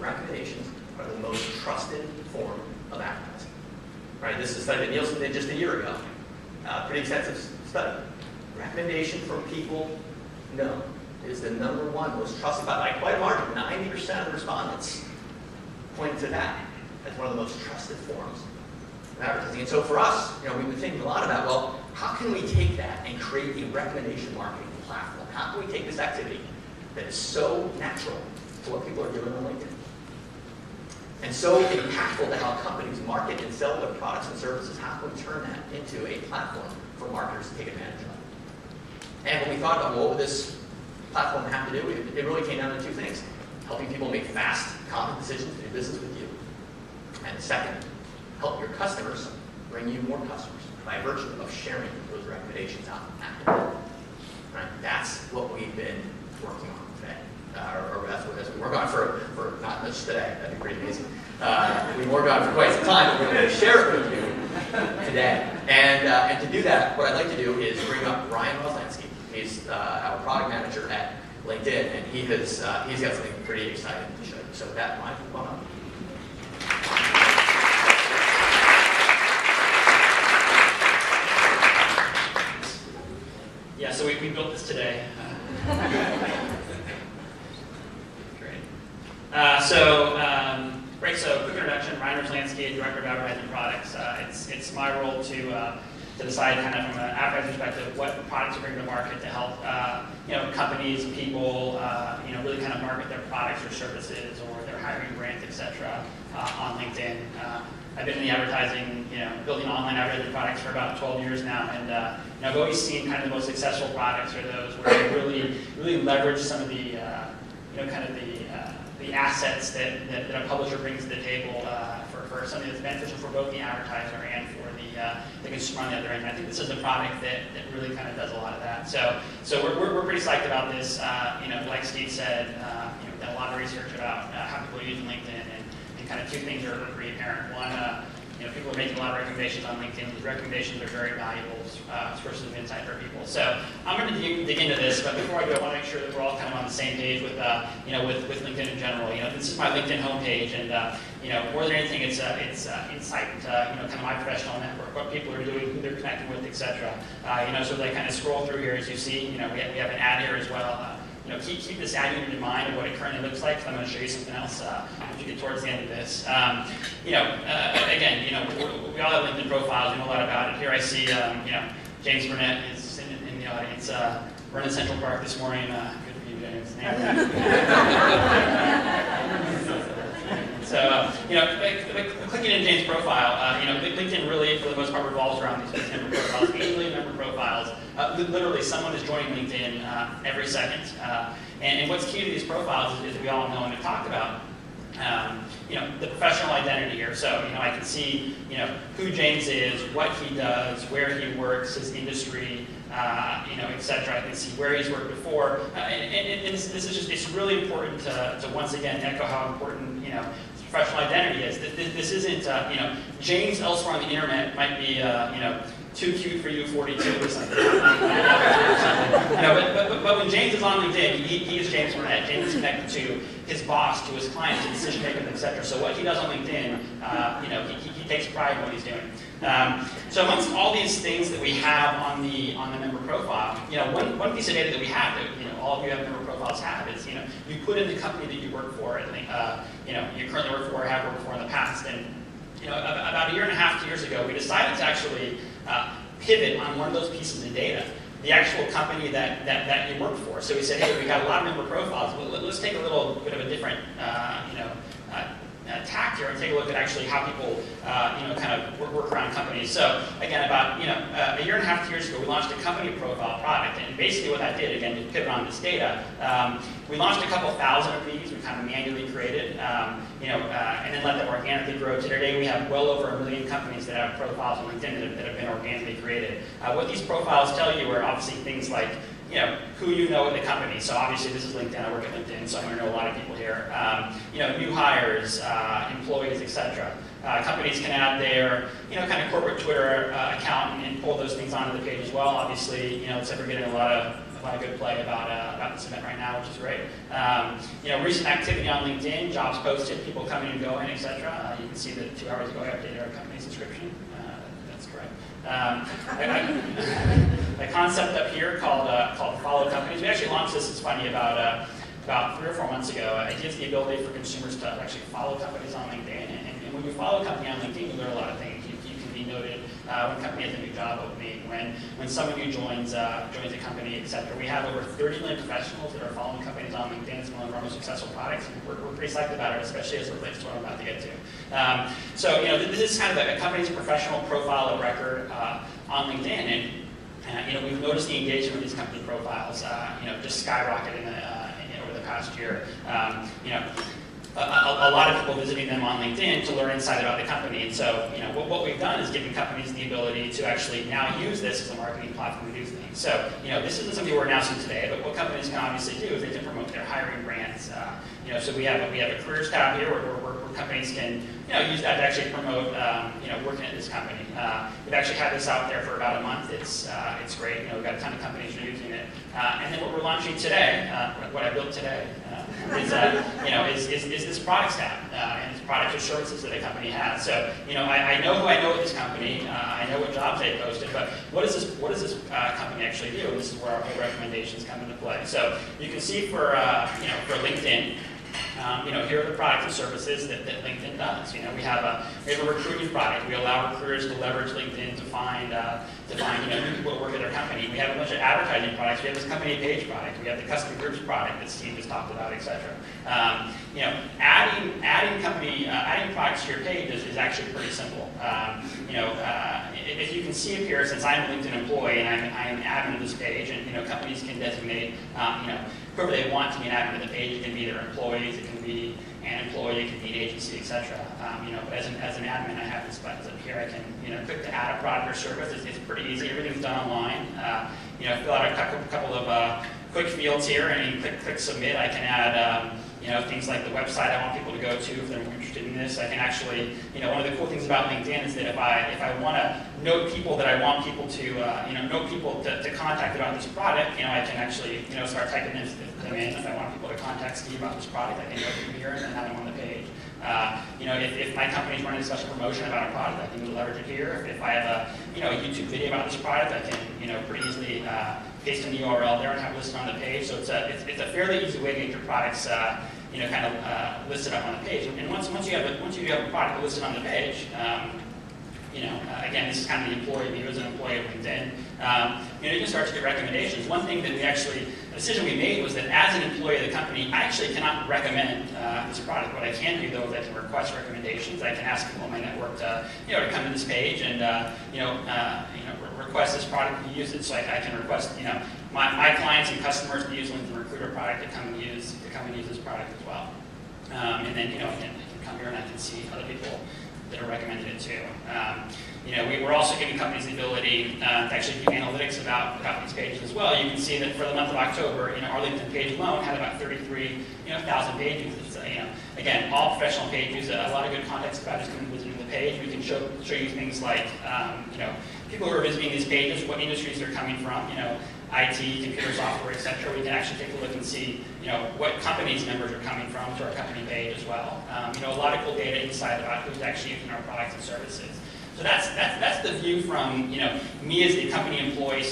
recommendations are the most trusted form of advertising. Right? This is a study that Nielsen did just a year ago. Uh, pretty extensive study. Recommendation from people, no, is the number one most trusted by, by quite a margin. 90% of respondents point to that as one of the most trusted forms of advertising. And so for us, you know, we've been thinking a lot about, well, how can we take that and create a recommendation marketing platform? How can we take this activity that is so natural to what people are doing on LinkedIn and so impactful to how companies market and sell their products and services, how can we turn that into a platform for marketers to take advantage of? And when we thought about what would this platform have to do, it, really came down to two things. Helping people make fast, confident decisions to do business with you. And second, help your customers bring you more customers by virtue of sharing those recommendations out. Right? That's what we've been working on today. Uh, or, or that's what as we work on for, for not just today. That'd be pretty amazing. Uh, we worked on it for quite some time, but we're going to share it with you today. And, uh, and to do that, what I'd like to do is bring up Ryan Roslansky. He's uh, our product manager at LinkedIn, and he has uh, he's got something pretty exciting to show you. So with that, Ryan, come on up. Yeah, so we, we built this today. Uh, so, um, so quick introduction, Ryan Roslansky, Director of Advertising Products. Uh, it's, it's my role to, uh, to decide kind of from an advertising perspective what products to bring to market to help, uh, you know, companies, people, uh, you know, really kind of market their products or services or their hiring brands, et cetera, on LinkedIn. I've been in the advertising, you know, building online advertising products for about 12 years now, and uh, you know, I've always seen kind of the most successful products are those where they really, really leverage some of the, uh, you know, kind of the, uh, the assets that, that, that, a publisher brings to the table uh, for, for something that's beneficial for both the advertiser and for the, uh, the consumer on the other end. I think this is a product that, that really kind of does a lot of that. So, so we're, we're, we're pretty psyched about this. Uh, you know, like Steve said, you know, we've done a lot of research about how people using LinkedIn and kind of two things are pretty apparent. One, uh, you know, people are making a lot of recommendations on LinkedIn. These recommendations are very valuable uh, sources of insight for people. So I'm going to dig, dig, into this, but before I do, I want to make sure that we're all kind of on the same page with, uh, you know, with, with LinkedIn in general. You know, this is my LinkedIn homepage, and uh, you know, more than anything, it's uh, it's uh, insight into you know kind of my professional network, what people are doing, who they're connecting with, etc. Uh, you know, so they kind of scroll through here, as you see, you know, we have, we have an ad here as well know, keep, keep this ad in mind of what it currently looks like, I'm going to show you something else uh, as you get towards the end of this. Um, you know, uh, again, you know, we all have LinkedIn profiles, we know a lot about it. Here I see, um, you know, James Burnett is in, in the audience. Uh, we're in Central Park this morning. Uh, good for you, James. so, uh, you know, clicking in James' profile, uh, you know, LinkedIn really, for the most part, revolves around these member profiles, 8 million member profiles. Uh, literally, someone is joining LinkedIn uh, every second. Uh, and, and, what's key to these profiles is, is we all know and have talked about, um, you know, the professional identity here. So, you know, I can see, you know, who James is, what he does, where he works, his industry, uh, you know, et cetera. I can see where he's worked before. Uh, and, and, and this, this, is just, it's really important to, to once again echo how important, you know, professional identity is. This, this isn't, uh, you know, James elsewhere on the internet might be, uh, you know, too cute for you 42 or something. you know, but, but, but, when James is on LinkedIn, he, he is James Burnett. James is connected to his boss, to his clients, to decision makers, etc. So what he does on LinkedIn, uh, you know, he, he, takes pride in what he's doing. Um, so amongst all these things that we have on the on the member profile, you know, one, one piece of data that we have that you know all of you have member profiles have is you know you put in the company that you work for and uh, you know you currently work for or have worked for in the past and you know about a year and a half, two years ago, we decided to actually uh, pivot on one of those pieces of data, the actual company that, that, that you work for. So we said, hey, we got a lot of member profiles. Let's take a little bit of a different, uh, you know, uh, uh, here and take a look at actually how people, uh, you know, kind of work, work, around companies. So again, about you know uh, a year and a half, two years ago, we launched a company profile product, and basically what that did, again, to pivot on this data, um, we launched a couple thousand of these. We kind of manually created, um, you know, uh, and then let them organically grow. Today, we have well over a million companies that have profiles on LinkedIn that have, that have been organically created. Uh, what these profiles tell you are obviously things like you know, who you know in the company. So obviously this is LinkedIn, I work at LinkedIn, so I'm gonna know a lot of people here. Um, you know, new hires, uh, employees, etc. Uh, companies can add their, you know, kind of corporate Twitter uh, account and, and, pull those things onto the page as well. Obviously, you know, it's ever getting a lot of a lot of good play about, uh, about this event right now, which is great. Um, you know, recent activity on LinkedIn, jobs posted, people coming and going, et cetera. Uh, you can see that two hours ago I updated our company subscription. Uh, that's correct. Um, a concept up here called, uh, called Follow Companies. We actually launched this, it's funny, about, uh, about three or four months ago. Uh, It gives the ability for consumers to actually follow companies on LinkedIn. And, and, when you follow a company on LinkedIn, you learn a lot of things. You, you can be noted uh, when a company has a new job opening, when, when someone new joins, uh, joins a company, et cetera. We have over 30 million professionals that are following companies on LinkedIn. It's one of our most successful products. We're, we're pretty psyched about it, especially as it relates to what I'm about to get to. Um, so, you know, this is kind of a, company's professional profile of record uh, on LinkedIn. And, uh, you know, we've noticed the engagement of these company profiles, uh, you know, just skyrocket in the, uh, over the past year. Um, you know, a, a, lot of people visiting them on LinkedIn to learn insight about the company. And so, you know, what, what we've done is given companies the ability to actually now use this as a marketing platform to do things. So, you know, this isn't something we're announcing today, but what companies can obviously do is they can promote their hiring brands. Uh, you know, so we have a, we have a careers tab here where, where, where companies can you know use that to actually promote um, you know working at this company. Uh, we've actually had this out there for about a month. It's uh, it's great. You know, we've got a ton of companies using it. Uh, and then what we're launching today, uh, what I built today, uh, is uh, you know is, is, is this products tab uh, and it's products or services that a company has. So you know I, I know who I know at this company. Uh, I know what jobs they posted, but what does this what does this uh, company actually do? And this is where our recommendations come into play. So you can see for you know for LinkedIn. Um, you know, here are the products and services that, that LinkedIn does. You know, we have a we have a recruiting product. We allow recruiters to leverage LinkedIn to find uh, to find you know people to work at their company. We have a bunch of advertising products. We have this company page product. We have the custom groups product that Steve just talked about, etc. Um, you know, adding adding company uh, adding products to your page is, is actually pretty simple. Um, you know, uh, if you can see up here, since I'm a LinkedIn employee and I'm I'm admin of this page, and you know, companies can designate um, you know whoever they want to be an admin of the page. It can be their employees, it can be an employee, it can be an agency, etc. Um, you know, but as an, as an admin, I have these buttons up here. I can, you know, click to add a product or service. It's, it's pretty easy. Everything's done online. Uh, you know, fill out a couple, couple of uh, quick fields here and click, click submit. I can add, um, know, things like the website I want people to go to if they're interested in this. I can actually, you know, one of the cool things about LinkedIn is that if I if I want to note people that I want people to, uh, you know, note people to, to contact about this product, you know, I can actually, you know, start typing them, them in. If I want people to contact Steve about this product, I can go from here and then have them on the page. Uh, you know, if, if my company's running a special promotion about a product, I can leverage it here. If, if I have a, you know, a YouTube video about this product, I can, you know, pretty easily uh, paste in the URL there and have it listed on the page. So it's a, it's, it's a fairly easy way to get your products, uh, you know, kind of uh, listed up on the page. And once, once you have a, once you have a product listed on the page, um, you know, uh, again, this is kind of the employee view as an employee of LinkedIn. Um, you know, you can start to get recommendations. One thing that we actually, a decision we made was that as an employee of the company, I actually cannot recommend uh, this product. What I can do, though, is I can request recommendations. I can ask people in my network to, you know, to come to this page and, uh, you know, uh, you know, re request this product and use it. So I, I, can request, you know, my, my clients and customers to use LinkedIn Recruiter product to come and use, to come and use this product as well. Um, and then, you know, can, I can come here and I can see other people that are recommended too. Um, you know, we, are also giving companies the ability uh, to actually do analytics about, these pages as well. You can see that for the month of October, you know, our LinkedIn page alone had about 33, you know, thousand pages. It's, uh, you know, again, all professional pages, a lot of good context about just coming the page. We can show, show you things like, um, you know, people who are visiting these pages, what industries they're coming from, you know, IT, computer software, etc. We can actually take a look and see, you know, what companies members are coming from to our company page as well. Um, you know, a lot of cool data inside about who's actually using our products and services. So that's, that's, that's the view from, you know, me as a company employee